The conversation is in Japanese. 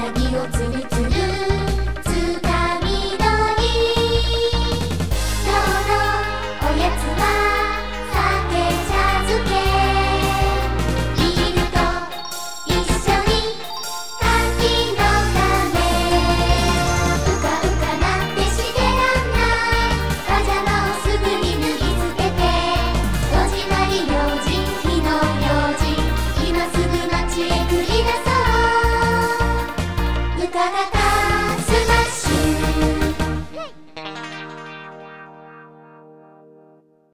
なぎをつるつるあなた。